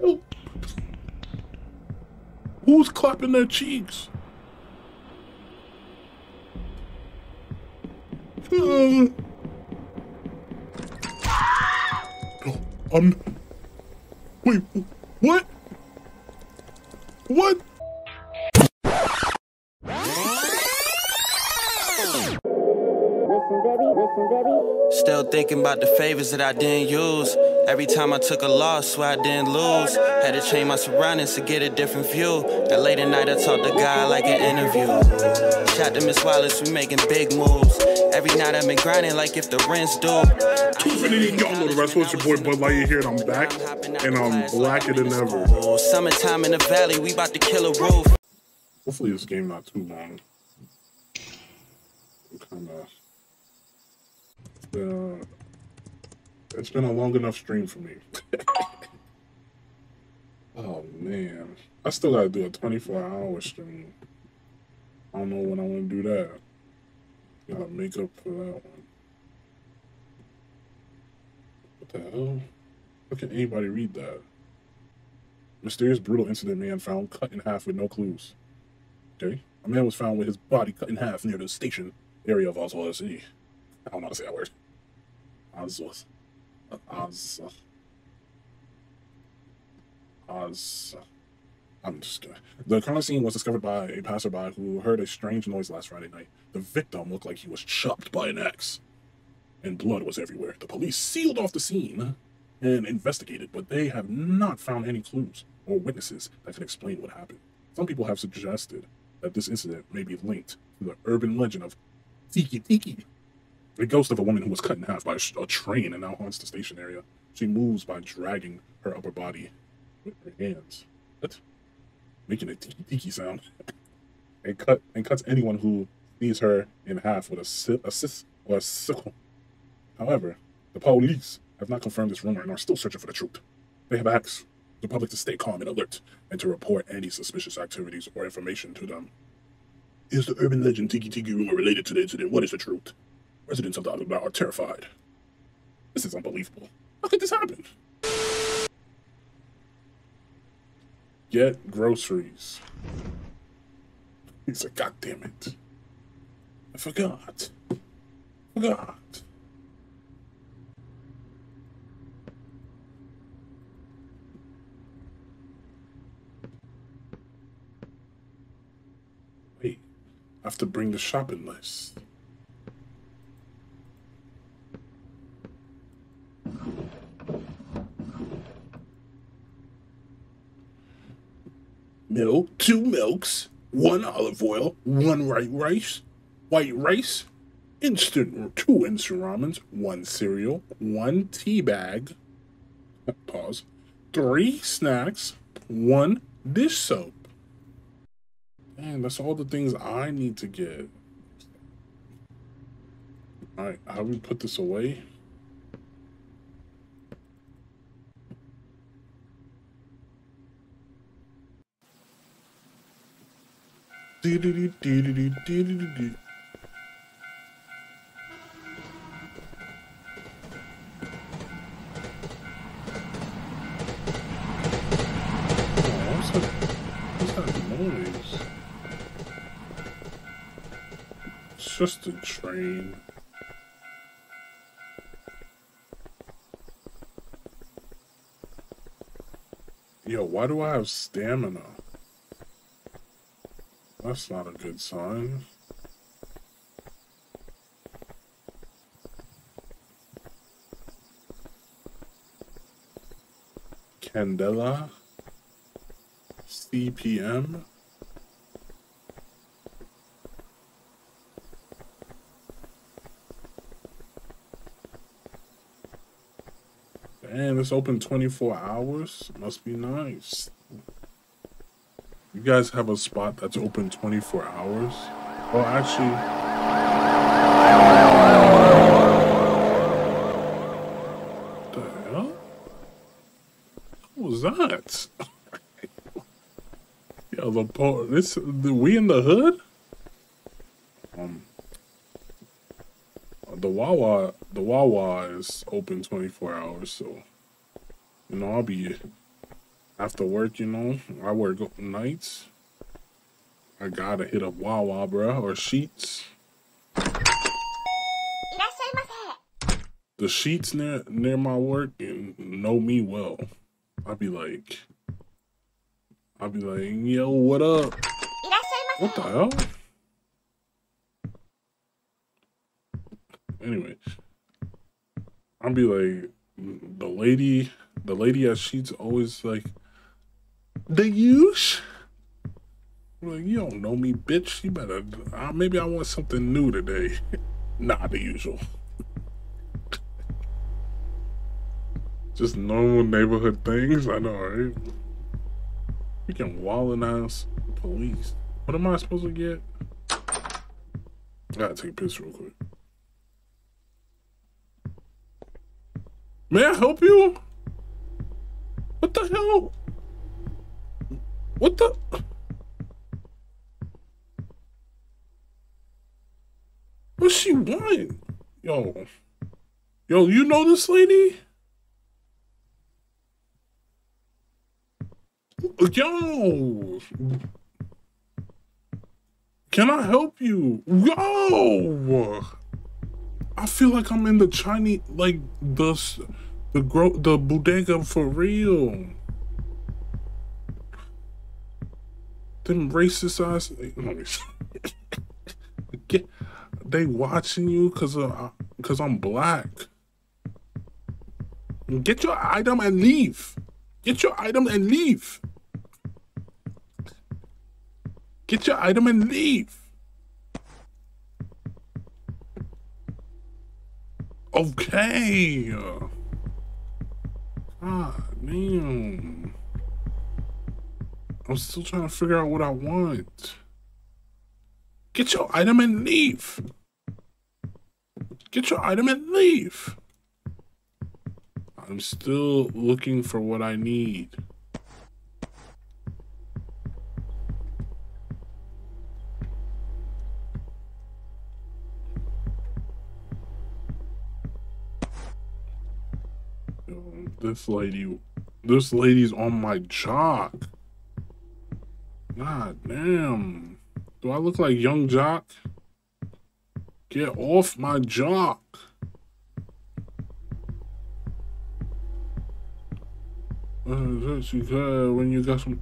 Help. Who's clapping their cheeks? Uh, oh, um. Wait, what? What? Still thinking about the favors that I didn't use. Every time I took a loss, swear I didn't lose. Had to change my surroundings to get a different view. That late at night, I talked to God like an interview. Shout to Miss Wallace, we making big moves. Every night I've been grinding like if the rent's due. Two Infinity, y'all know the rest. What's your boy Budd Lightyear here, and I'm back, and I'm blacker than ever. Summertime in the valley, we about to kill a roof. Hopefully this game not too long. Kind of. Uh, it's been a long enough stream for me. oh man, I still gotta do a 24 hour stream. I don't know when I want to do that. Gotta make up for that one. What the hell? How can anybody read that? Mysterious brutal incident man found cut in half with no clues. Okay. A man was found with his body cut in half near the station area of Oswald City. I don't know how to say that word. Oswald. Oz. Oz. I'm just. The crime scene was discovered by a passerby who heard a strange noise last Friday night. The victim looked like he was chopped by an axe, and blood was everywhere. The police sealed off the scene and investigated, but they have not found any clues or witnesses that could explain what happened. Some people have suggested that this incident may be linked to the urban legend of Tiki Tiki, the ghost of a woman who was cut in half by a, train and now haunts the station area. She moves by dragging her upper body with her hands. What? Making a tiki tiki sound. and cut and cuts anyone who sees her in half with a si- a sis or a sickle. However, the police have not confirmed this rumor and are still searching for the truth. They have asked the public to stay calm and alert and to report any suspicious activities or information to them. Is the urban legend Tiki Tiki rumor related to the incident? What is the truth? Residents of the Alabama are terrified. This is unbelievable. How could this happen? Get groceries. He said, God damn it. I forgot. Forgot. Wait, I have to bring the shopping list. Two milks, one olive oil, one white rice, white rice, instant two instant ramens, one cereal, one tea bag, pause, three snacks, one dish soap. Man, that's all the things I need to get. Alright, how do we put this away? That? What's that noise? It's just a train. Yo, why do I have stamina? That's not a good sign. Candela. CPM. Damn, it's open 24 hours. Must be nice. You guys have a spot that's open 24 hours? Well, actually. What the hell? What was that? Yo, the po- this the we in the hood? Um, the Wawa the Wawa is open 24 hours, so you know I'll be after work, you know, I work nights. I gotta hit up Wawa, bro, or Sheetz. The Sheetz near near my work and know me well. I'd be like, I'd be like, yo, what up? What the hell? Anyway, I'd be like, the lady, the lady at Sheetz always like, the use. Like, you don't know me, bitch. You better, uh, maybe I want something new today. Not the usual. Just normal neighborhood things. I know, right? Freaking walling ass police. What am I supposed to get? I gotta take a piss real quick. May I help you? What the hell? What the? What she want? Yo. Yo, you know this lady? Yo! Can I help you? Yo! I feel like I'm in the Chinese, like the the gro the bodega for real. Them racist. Get, they watching you cause uh, cause I'm black. Get your item and leave. Get your item and leave. Get your item and leave. Okay. God damn. I'm still trying to figure out what I want. Get your item and leave. Get your item and leave. I'm still looking for what I need. This lady, this lady's on my jock. God damn. Do I look like young jock? Get off my jock. You can when you got some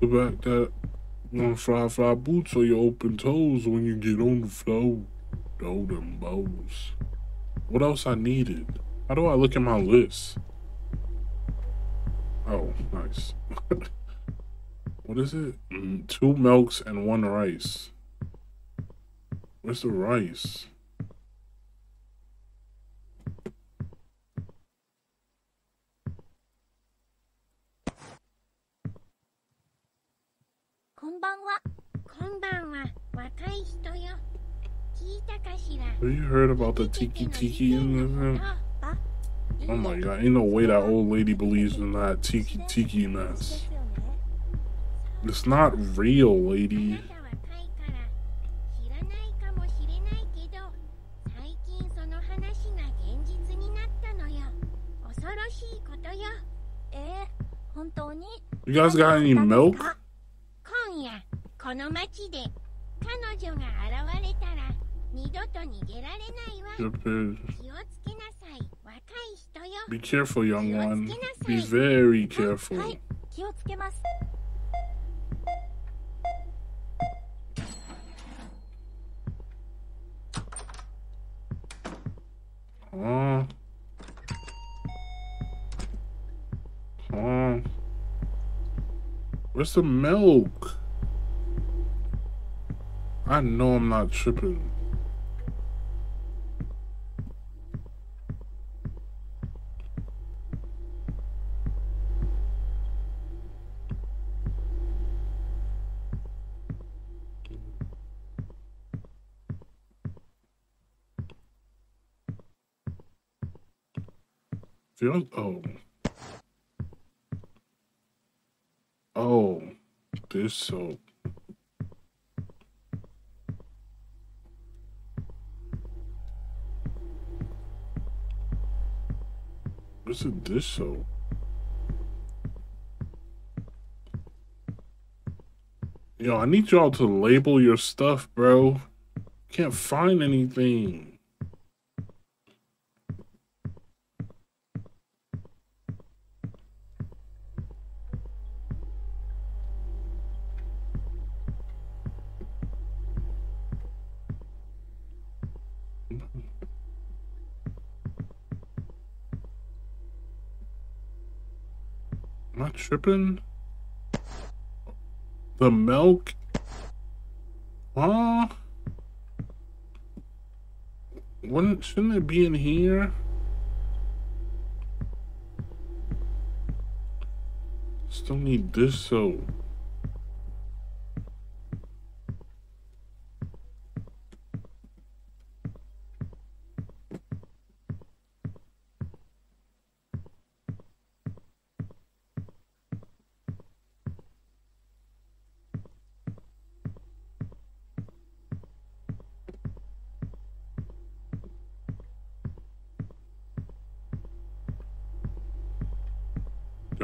to back that on fly fly boots or your open toes when you get on the floor. Them bows. What else I needed? How do I look at my list? Oh, nice. what is it? Mm, two milks and one rice. Where's the rice? Have you heard about the tiki tiki in this? Oh my god, ain't no way that old lady believes in that tiki tiki mess. It's not real, lady. You guys got any milk? Be careful, young one. Be very careful. Huh? Huh? Where's the milk? I know I'm not tripping. Oh. this, so... Isn't this so? Yo, I need y'all to label your stuff, bro. Can't find anything. Am I tripping? The milk? Huh? Wouldn't, shouldn't it be in here? Still need this soap.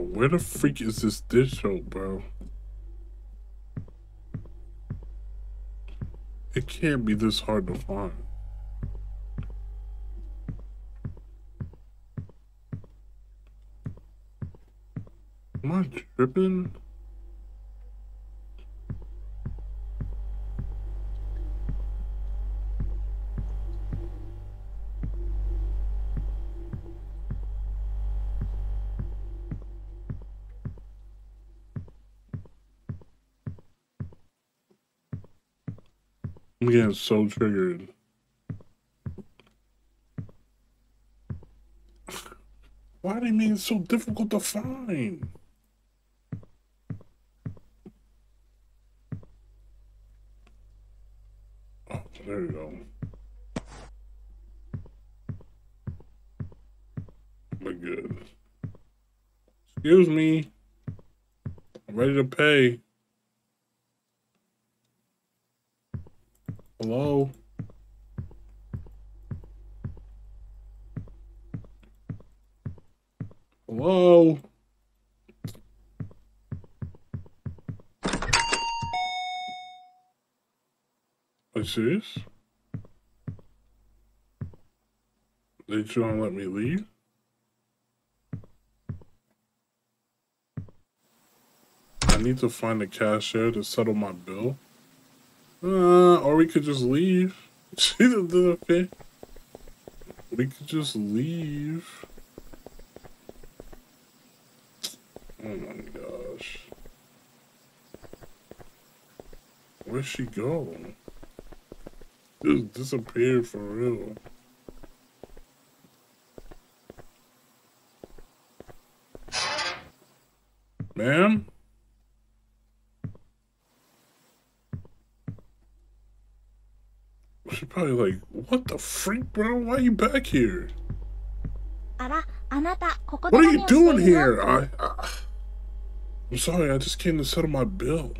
Where the freak is this dish soap, bro? It can't be this hard to find. Am I tripping? I'm so triggered. Why do they make it so difficult to find? Oh, there you go. My good. Excuse me. I'm ready to pay. Hello? Hello? Are you serious? They just want to let me leave? I need to find a cashier to settle my bill. Uh, or we could just leave. We could just leave. Oh my gosh. Where'd she go? Just disappeared for real. Ma'am? She's probably like, what the freak, bro? Why are you back here? What are you doing here? I, I, am sorry, I just came to settle my bill.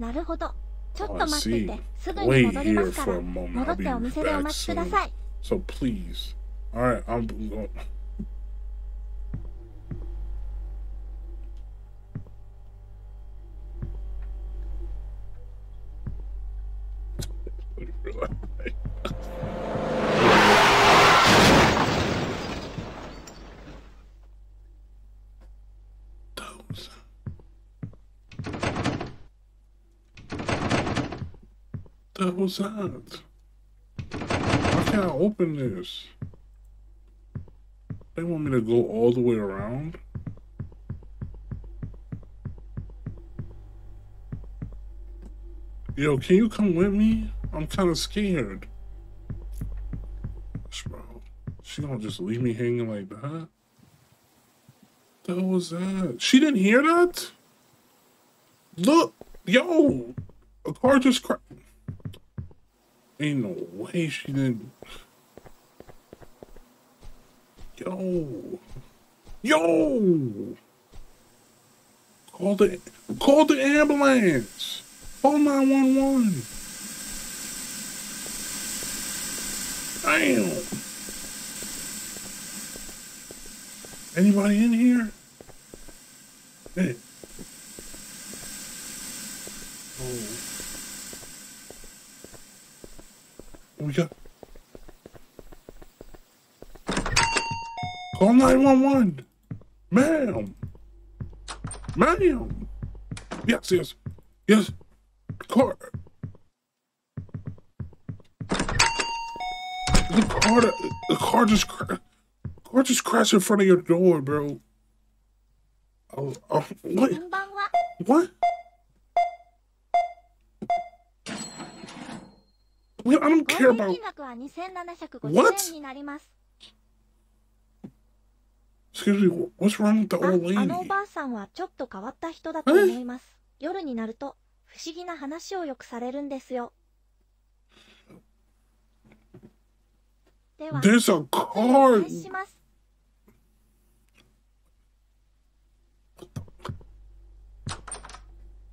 Oh, I see. Wait here for a moment. I'll be back soon. So please. Alright, I'm... Uh, realize. The hell was that? Why can't I open this? They want me to go all the way around? Yo, can you come with me? I'm kind of scared. Bro, she don't just leave me hanging like that. Hell was that? She didn't hear that? Look, yo, a car just crashed. Ain't no way she didn't. Yo. Yo. Call the call the ambulance. Call 911. Damn. Anybody in here? Hey. we got? Call 911. Ma'am. Ma'am. Yes, yes. Yes. Carter. The car, the car just, the car just crashed in front of your door, bro. Oh, oh. What? Well, I don't 合 care 計 about. 金額は What? 2750円になります Excuse me, what's wrong with the あ old あのお lady? ばあさんはちょっと変わった人だと思います夜になると不思議な話をよくされるんですよでは There's a お car. 願いします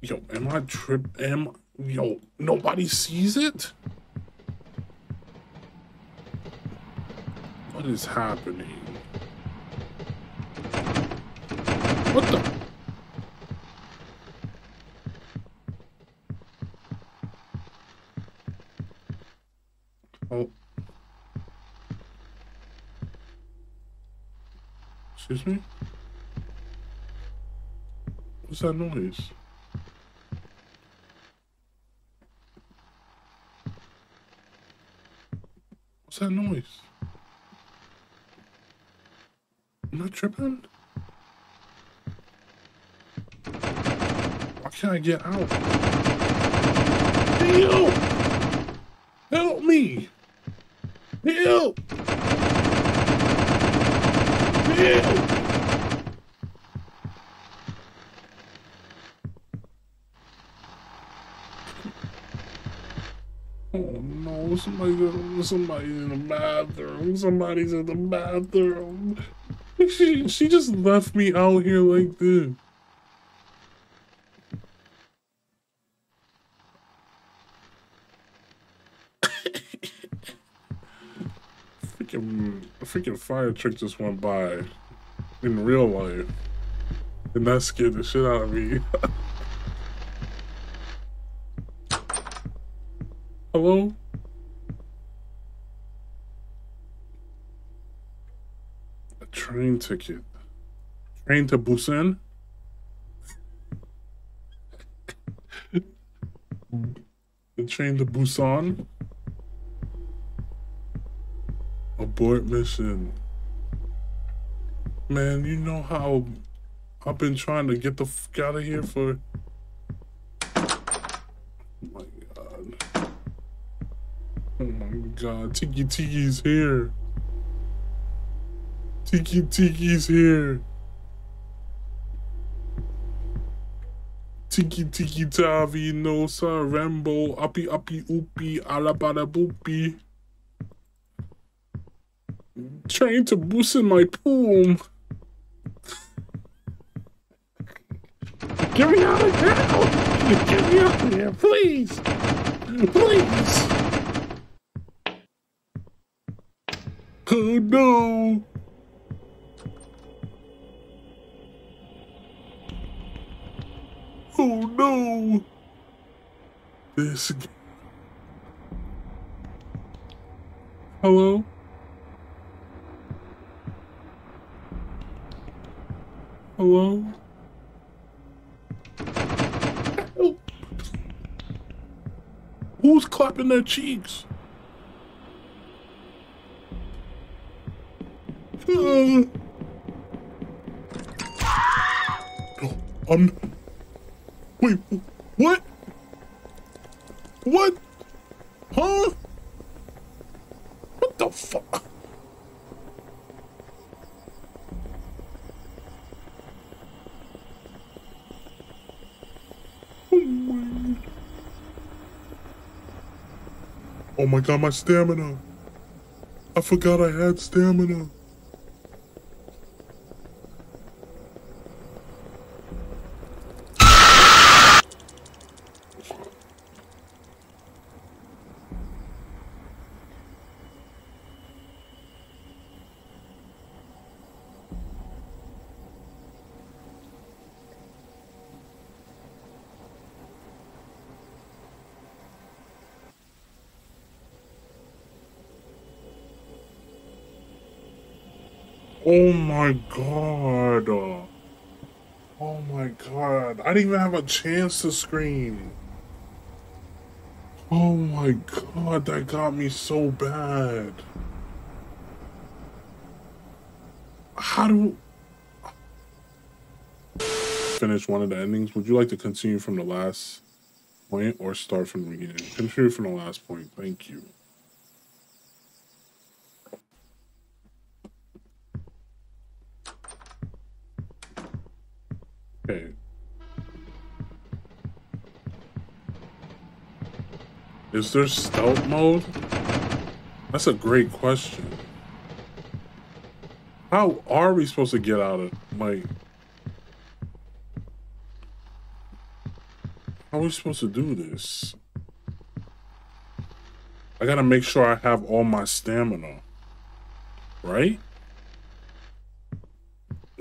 Yo, am I trip? Am yo? Nobody sees it. What is happening? What the? Oh. Excuse me? What's that noise? What's that noise? I tripping? Why can't I get out? Help! Help me! Help! Help! Oh no, somebody, somebody's in the bathroom. Somebody's in the bathroom. She, she just left me out here like this. freaking, freaking fire truck just went by in real life. And that scared the shit out of me. Hello? Train ticket. Train to Busan? the train to Busan? Abort mission. Man, you know how I've been trying to get the fuck out of here for. Oh my god. Oh my god. Tiki Tiki's here. Tiki Tiki's here. Tiki Tiki Tavi no Rambo Uppy Uppy Oopy Alabada Boopy. Trying to boost in my pool. Get me out of here! Get me out of here, please! Please! Oh no! Oh no! This. g- Hello? Hello? Who's clapping their cheeks? Uh. Oh, I'm. Wait, what? What? Huh? What the fuck? Oh my. Oh my god, my stamina. I forgot I had stamina. Oh my god. Oh my god. I didn't even have a chance to scream. Oh my god, that got me so bad. How do finish one of the endings? Would you like to continue from the last point or start from the beginning? Continue from the last point. Thank you. Okay. Is there stealth mode? That's a great question. How are we supposed to get out of like How are we supposed to do this? I gotta make sure I have all my stamina. Right?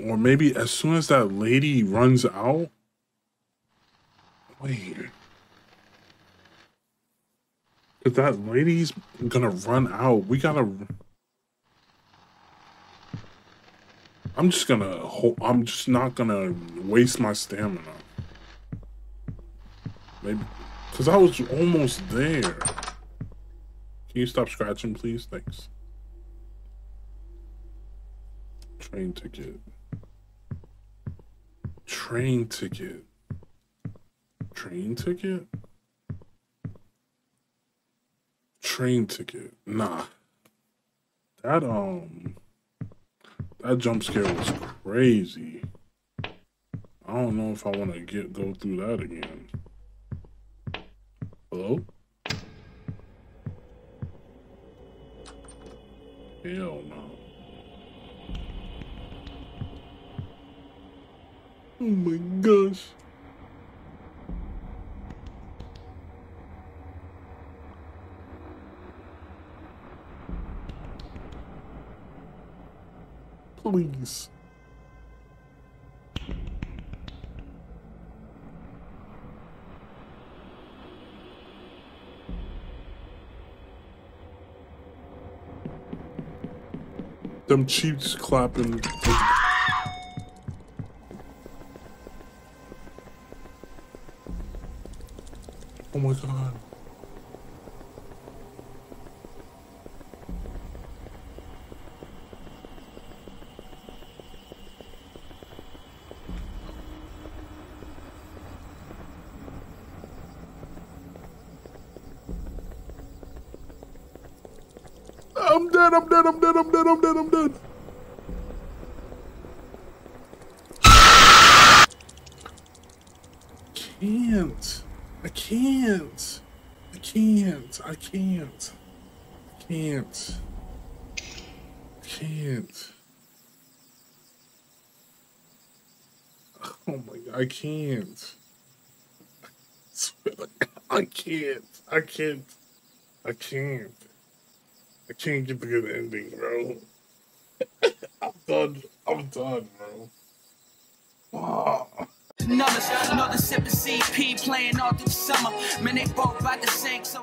Or maybe as soon as that lady runs out. Wait. If that lady's gonna run out, we gotta. I'm just gonna. I'm just not gonna waste my stamina. Maybe. Because I was almost there. Can you stop scratching, please? Thanks. Train ticket. Train ticket. Train ticket? Train ticket. Nah. That, um... That jump scare was crazy. I don't know if I want to get go through that again. Hello? Hell no. Oh my gosh. Please. Them cheeks clapping. Oh my god. I'm dead, I'm dead, I'm dead, I'm dead, I'm dead, I'm dead. Can't. I can't. I can't. I can't. Can't. Can't. Oh my god, I can't. I can't. I can't. I can't. I can't get the good ending, bro. I'm done. I'm done, bro. Ah. Another, another sip of CP playing all through summer. Man, they both about the sink, so.